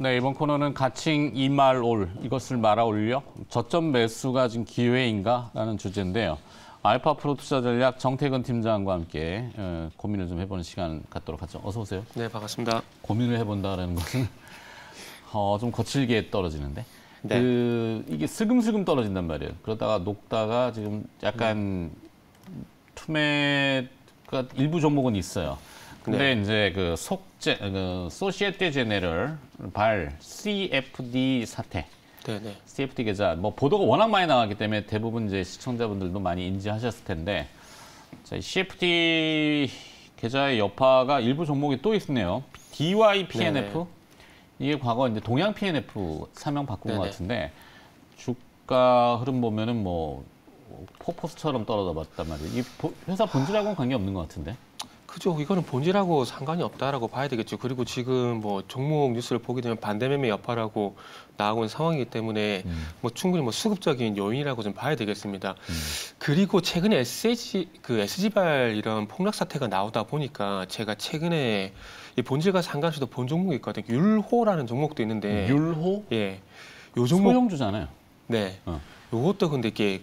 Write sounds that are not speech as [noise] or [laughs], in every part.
네, 이번 코너는 가칭 이 말 올 이것을 말아 올려 저점 매수가 지금 기회인가 라는 주제인데요. 알파 프로 투자 전략 정태근 팀장과 함께 어, 고민을 좀 해보는 시간 갖도록 하죠. 어서 오세요. 네, 반갑습니다. 고민을 해본다라는 것은 [laughs] 어, 좀 거칠게 떨어지는데 네. 그 이게 슬금슬금 떨어진단 말이에요. 그러다가 녹다가 지금 약간 투매가 일부 종목은 있어요. 근데 이제 그 속제 그 소시에테 제네럴 발 CFD 사태 네, 네. CFD 계좌 뭐 보도가 워낙 많이 나왔기 때문에 대부분 이제 시청자분들도 많이 인지하셨을 텐데 자, 이 CFD 계좌의 여파가 일부 종목이 또 있네요. DY PNF 네네. 이게 과거 이제 동양 PNF 사명 바꾼 것 네네. 같은데 주가 흐름 보면은 뭐 폭포수처럼 떨어져 봤단 말이에요. 이 보- 회사 본질하고는 관계 없는 것 같은데. 그죠. 이거는 본질하고 상관이 없다라고 봐야 되겠죠. 그리고 지금 뭐 종목 뉴스를 보게 되면 반대매매 여파라고 나오고 있는 상황이기 때문에 음. 뭐 충분히 뭐 수급적인 요인이라고 좀 봐야 되겠습니다. 그리고 최근에 SG 그 SG발 이런 폭락 사태가 나오다 보니까 제가 최근에 이 본질과 상관없이도 본 종목이 있거든요. 율호라는 종목도 있는데 율호 예. 요 종목 소형주잖아요. 네. 어. 요것도 근데 이게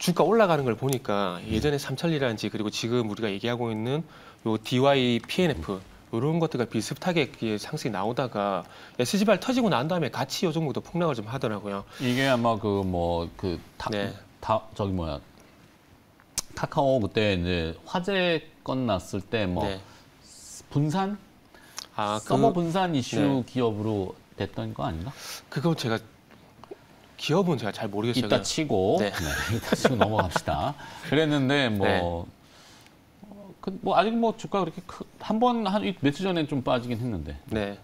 주가 올라가는 걸 보니까 음. 예전에 삼천리라든지 그리고 지금 우리가 얘기하고 있는 요 DY PNF 이런 것들과 비슷하게 상승이 나오다가 SG발 터지고 난 다음에 같이 요 정도도 폭락을 좀 하더라고요. 이게 아마 그 뭐그 다, 네. 다 저기 뭐야 카카오 그때 이제 화재 건 났을 때뭐 네. 분산 아, 서버 그, 분산 이슈 네. 기업으로 됐던 거 아닌가? 그건 제가 기업은 제가 잘 모르겠어요. 이따 치고 네. 네, 이따 치고 넘어갑시다. [laughs] 그랬는데 뭐. 네. 어, 그, 뭐 아직 뭐 주가 그렇게 한번한 며칠 전에 좀 빠지긴 했는데 네.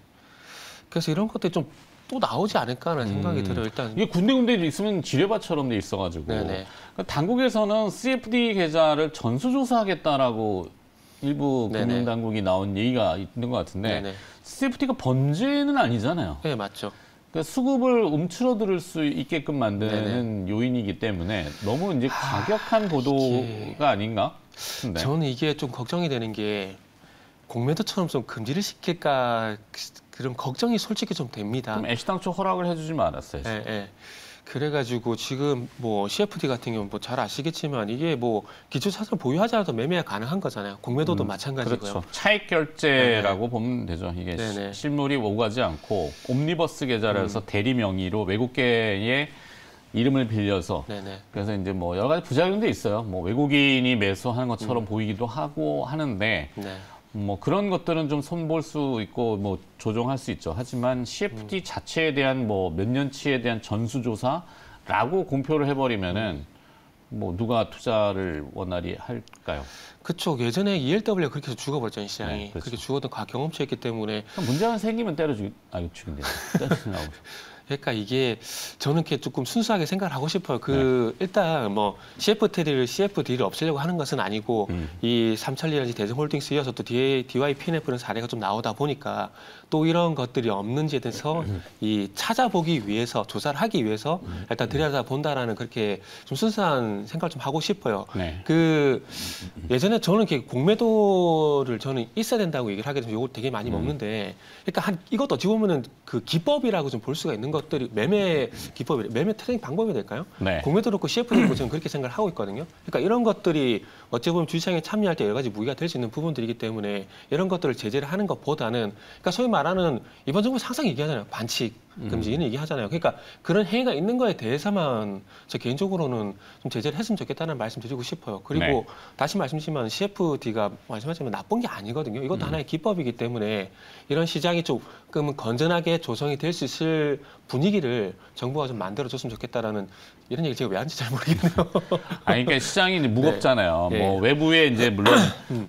그래서 이런 것들이 좀 또 나오지 않을까라는 생각이 음. 들어요. 일단 이게 군데군데 있으면 지뢰밭처럼 돼 있어가지고 네네. 그러니까 당국에서는 CFD 계좌를 전수조사하겠다라고 일부 네네. 금융당국이 나온 얘기가 있는 것 같은데 네네. CFD가 번제는 아니잖아요. 네, 맞죠. 그러니까 수급을 움츠러들 수 있게끔 만드는 요인이기 때문에 너무 이제 과격한 보도가 아닌가 싶은데. 저는 이게 좀 걱정이 되는 게 공매도처럼 좀 금지를 시킬까 그런 걱정이 솔직히 좀 됩니다. 그럼 애시당초 허락을 해주지 말았어요. 예, 예. 그래가지고 지금 뭐 CFD 같은 경우는 뭐잘 아시겠지만 이게 뭐 기초자산 보유하자라도 매매가 가능한 거잖아요. 공매도도 마찬가지고요. 그렇죠. 차익 결제라고 보면 되죠. 이게 네네. 시- 실물이 오가지 않고 옴니버스 계좌를 해서 대리 명의로 외국계의 이름을 빌려서 네네. 그래서 이제 뭐 여러 가지 부작용도 있어요. 뭐 외국인이 매수하는 것처럼 음. 보이기도 하고 하는데 네. 뭐 그런 것들은 좀 손볼 수 있고 뭐 조정할 수 있죠. 하지만 음. CFD 자체에 대한 뭐 몇 년치에 대한 전수조사라고 공표를 해버리면은 뭐 누가 투자를 원활히 할까요? 그쪽 예전에 ELW 그렇게 해서 죽어버렸잖아요 시장이 네, 그렇죠. 그렇게 죽었던 과 경험치였기 때문에 문제가 생기면 때려주, 아, 이거 죽인대. [laughs] 때려주라고. 그러니까 이게 저는 이렇게 조금 순수하게 생각을 하고 싶어요. 그 일단 뭐 CFT를 CFD를 없애려고 하는 것은 아니고 음. 이 삼천리라든지 대성홀딩스 이어서 또 DYPNF는 사례가 좀 나오다 보니까 또 이런 것들이 없는지에 대해서 이 찾아보기 위해서 조사를 하기 위해서 일단 들여다 본다라는 그렇게 좀 순수한 생각을 좀 하고 싶어요. 네. 그 예전에 저는 이렇게 공매도를 저는 있어야 된다고 얘기를 하게 되면 욕을 되게 많이 먹는데 그러니까 한 이것도 어찌 보면은 그 기법이라고 좀 볼 수가 있는 것들이 매매 기법이 매매 트레이딩 방법이 될까요? 네. 공매도 그렇고 CFD도 있고 저는 그렇게 생각을 하고 있거든요. 그러니까 이런 것들이 어찌 보면 주식시장에 참여할 때 여러 가지 무기가 될 수 있는 부분들이기 때문에 이런 것들을 제재를 하는 것보다는 그러니까 소위 말하는 이번 정부 항상 얘기하잖아요. 반칙 금지 이런 얘기하잖아요. 그러니까 그런 행위가 있는 거에 대해서만 저 개인적으로는 좀 제재를 했으면 좋겠다는 말씀 드리고 싶어요. 그리고 네. 다시 말씀드리지만 CFD가 말씀하시면 나쁜 게 아니거든요. 이것도 음. 하나의 기법이기 때문에 이런 시장이 조금 건전하게 조성이 될 수 있을 분위기를 정부가 좀 만들어줬으면 좋겠다라는 이런 얘기 제가 왜 하는지 잘 모르겠네요. [laughs] 아니, 그러니까 시장이 무겁잖아요. 네. 뭐 외부에 이제 물론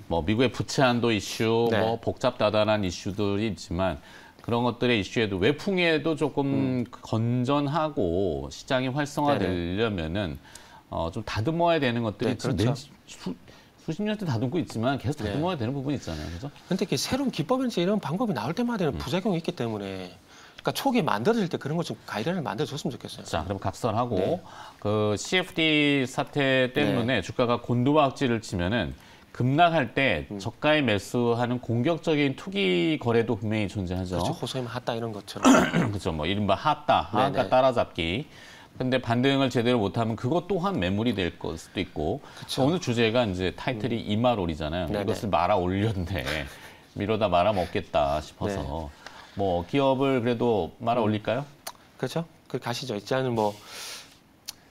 뭐 미국의 부채 한도 이슈, 네. 뭐 복잡다단한 이슈들이 있지만 그런 것들의 이슈에도 외풍에도 조금 건전하고 시장이 활성화되려면은 어, 좀 다듬어야 되는 것들이 네, 그렇죠. 몇- 수, 수십 년째 다듬고 있지만 계속 네. 다듬어야 되는 부분이 있잖아요. 그죠? 근데 이게 새로운 기법이나 이런 방법이 나올 때마다 음. 부작용이 있기 때문에 그러니까 초기에 만들어질 때 그런 걸좀 가이드라인을 만들어줬으면 좋겠어요. 자, 그럼 각설하고 네. 그 CFD 사태 때문에 주가가 곤두박질을 치면은 급락할 때 저가에 매수하는 공격적인 투기 거래도 분명히 존재하죠. 그렇죠. 호소임 핫다 이런 것처럼. [clears throat] 그렇죠. 뭐 이른바 하따, 하가 네네. 따라잡기. 근데 반등을 제대로 못하면 그것 또한 매물이 될걸 수도 있고. 오늘 주제가 이제 타이틀이 이마롤이잖아요. 음. 네네. 이것을 말아 올렸는데 [laughs] 미로다 말아 먹겠다 싶어서 네. 뭐 기업을 그래도 말아 올릴까요? 그렇죠. 그 가시죠. 일단은 뭐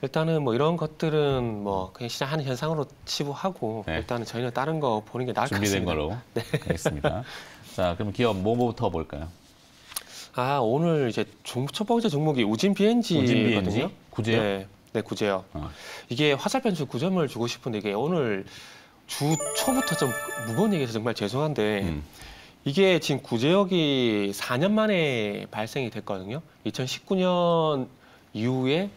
일단은 뭐 이런 것들은 뭐 그냥 시장하는 현상으로 치부하고 네. 일단은 저희는 다른 거 보는 게 나을 것 준비된 같습니다. 거로 하겠습니다. 자, 그럼 기업 뭐부터 볼까요? 아 오늘 이제 종, 첫 번째 종목이 우진 BNG거든요. BNG? 구제요? 네, 네 구제요. 어. 이게 화살 변수 9점을 주고 싶은데 이게 오늘 주 초부터 좀 무거운 얘기해서 정말 죄송한데 음. 이게 지금 구제역이 4년 만에 발생이 됐거든요. 2019년 이후에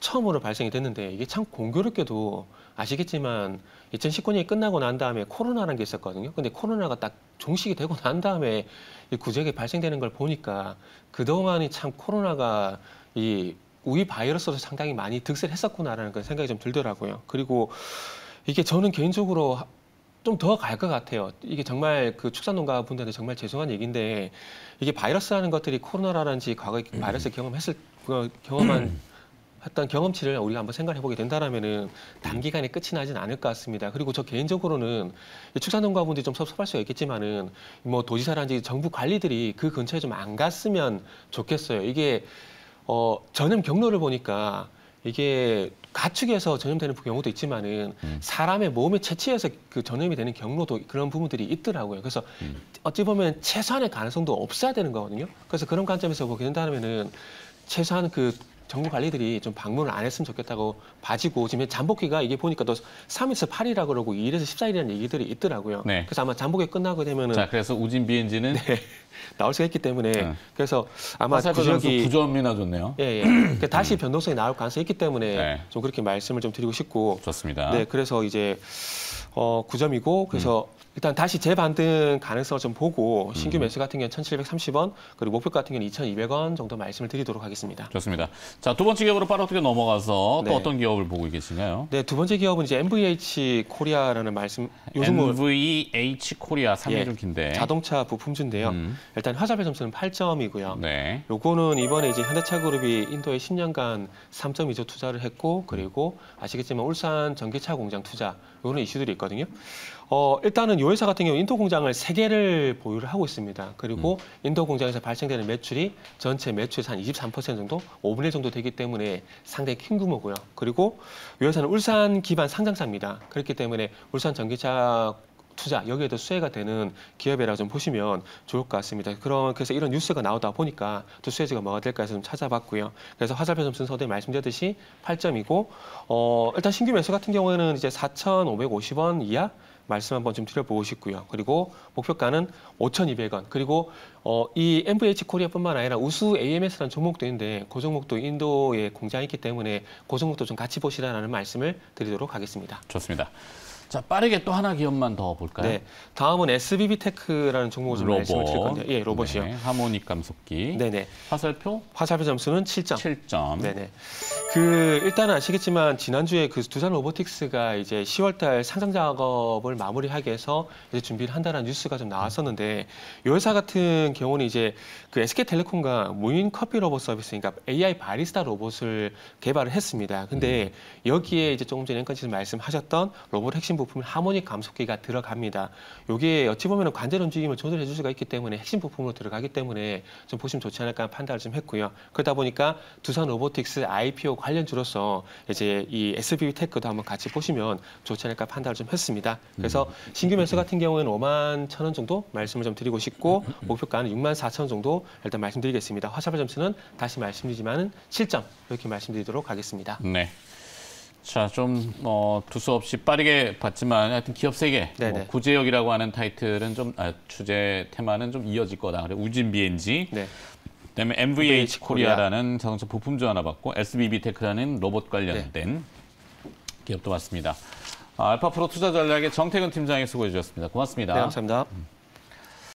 처음으로 발생이 됐는데 이게 참 공교롭게도 아시겠지만 2019년이 끝나고 난 다음에 코로나라는 게 있었거든요. 근데 코로나가 딱 종식이 되고 [laughs] 난 다음에 이 구제역이 발생되는 걸 보니까 그동안이 참 코로나가 이 우리 바이러스로 상당히 많이 득세를 했었구나라는 그런 생각이 좀 들더라고요. 그리고 이게 저는 개인적으로 좀 더 갈 것 같아요. 이게 정말 그 축산농가 분들한테 정말 죄송한 얘기인데 이게 바이러스라는 것들이 코로나라든지 과거에 바이러스 경험했을 그 경험한 [clears throat] 했던 경험치를 우리가 한번 생각해 보게 된다라면은 단기간에 끝이 나진 않을 것 같습니다. 그리고 저 개인적으로는 이 축산농가분들이 좀 섭섭할 수가 있겠지만은 뭐 도지사라든지 정부 관리들이 그 근처에 좀 안 갔으면 좋겠어요. 이게 어 전염 경로를 보니까 이게 가축에서 전염되는 경우도 있지만은 음. 사람의 몸에 채취해서 그 전염이 되는 경로도 그런 부분들이 있더라고요. 그래서 음. 어찌 보면 최소한의 가능성도 없어야 되는 거거든요. 그래서 그런 관점에서 보게 된다면은 최소한 그 정부 관리들이 좀 방문을 안 했으면 좋겠다고 봐지고 지금 잠복기가 이게 보니까 또 3에서 8이라 그러고 2일에서 14일이라는 얘기들이 있더라고요. 네. 그래서 아마 잠복기 끝나고 되면은 자, 그래서 우진 BNG는 [laughs] 나올 수가 있기 때문에 네. 그래서 아마 구역이 9점이나 줬네요. 예, 예. [clears throat] 그러니까 다시 변동성이 나올 가능성이 있기 때문에 네. 좀 그렇게 말씀을 좀 드리고 싶고 좋습니다. 네, 그래서 이제 어 9점이고 그래서 일단 다시 재반등 가능성을 좀 보고 신규 매수 같은 경우는 1,730원 그리고 목표 같은 경우는 2,200원 정도 말씀을 드리도록 하겠습니다. 좋습니다. 자, 두 번째 기업으로 빠르게 넘어가서 또 네. 어떤 기업을 보고 계신가요? 네, 두 번째 기업은 이제 NVH 코리아라는 말씀 요즘 뭐 NVH 코리아 3일길인데 예, 자동차 부품주인데요. 음. 일단 화살표 점수는 8점이고요. 네. 요거는 이번에 이제 현대차 그룹이 인도에 10년간 3.2조 투자를 했고 그리고 아시겠지만 울산 전기차 공장 투자 요런 이슈들이 있거든요. 어, 일단은 요 회사 같은 경우 인도 공장을 세 개를 보유를 하고 있습니다. 그리고 인도 공장에서 발생되는 매출이 전체 매출에서 한 23% 정도, 5분의 1 정도 되기 때문에 상당히 큰 규모고요. 그리고 요 회사는 울산 기반 상장사입니다. 그렇기 때문에 울산 전기차 투자 여기에도 수혜가 되는 기업이라 좀 보시면 좋을 것 같습니다. 그런 그래서 이런 뉴스가 나오다 보니까 또 수혜지가 뭐가 될까 해서 좀 찾아봤고요. 그래서 화살표 점수 순서대로 말씀드렸듯이 8점이고 어 일단 신규 매수 같은 경우에는 이제 4,550원 이하 말씀 한번 좀 드려보고 싶고요. 그리고 목표가는 5,200원. 그리고 어, 이 NVH 코리아뿐만 아니라 우수 AMS라는 종목도 있는데 그 종목도 인도에 공장이 있기 때문에 그 종목도 좀 같이 보시라는 말씀을 드리도록 하겠습니다. 좋습니다. 자, 빠르게 또 하나 기업만 더 볼까요? 네, 다음은 SBB 테크라는 종목을 좀 말씀을 드릴 건데, 예, 로봇이요. 네, harmonic 감속기. 네, 네. 화살표 화살표 점수는 7점. 7점. 네네. 그 일단은 아시겠지만 지난주에 그 두산 로보틱스가 이제 10월달 상장 작업을 마무리하기 위해서 이제 준비를 한다는 뉴스가 좀 나왔었는데 이 회사 같은 경우는 이제 그 SK텔레콤과 무인 커피 로봇 서비스, 그러니까 AI 바리스타 로봇을 개발을 했습니다. 근데 여기에 이제 조금 전에 앵커님 말씀하셨던 로봇 핵심 부품 harmonic 감속기가 들어갑니다. 요게 어찌 보면 관절 움직임을 조절해 줄 수가 있기 때문에 핵심 부품으로 들어가기 때문에 좀 보시면 좋지 않을까 판단을 좀 했고요. 그러다 보니까 두산 로보틱스 IPO 관련주로서 이제 이 SBB 테크도 한번 같이 보시면 좋지 않을까 판단을 좀 했습니다. 그래서 신규 매수 같은 경우에는 5만 천 원 정도 말씀을 좀 드리고 싶고 목표가는 6만 4천 원 정도 일단 말씀드리겠습니다. 화살표 점수는 다시 말씀드리지만은 7점 이렇게 말씀드리도록 하겠습니다. 네. 자, 좀 어, 두서없이 빠르게 봤지만 하여튼 기업 네네. 뭐 구제역이라고 하는 타이틀은 좀 아, 주제 테마는 좀 이어질 거다. 그리고 우진 B&G, 네. 그다음에 NVH 코리아라는 자동차 부품주 하나 봤고 SBB 테크라는 로봇 관련된 기업도 봤습니다. 아, 알파 프로 투자 전략의 정태근 팀장이 수고해 주셨습니다. 고맙습니다. 네, 감사합니다.